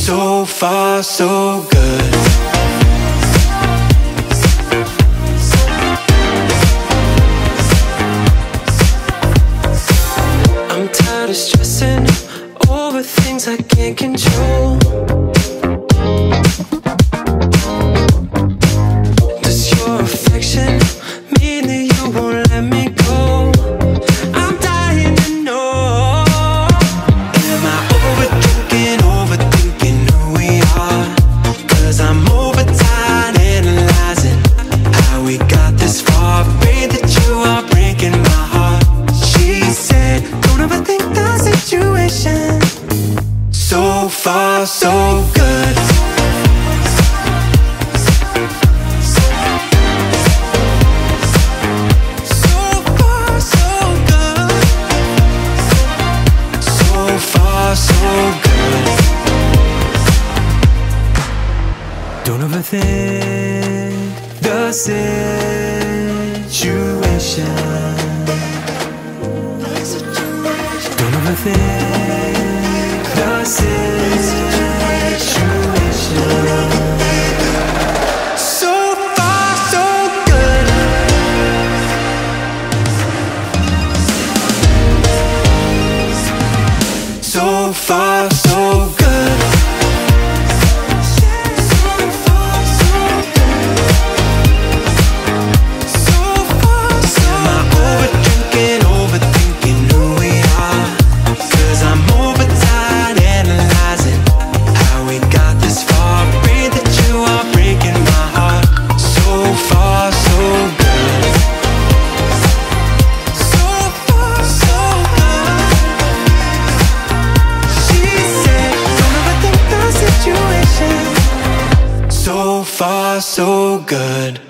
So far, so good. I'm tired of stressing over things I can't control. far so good Don't overthink the situation. Don't overthink. fast. so good.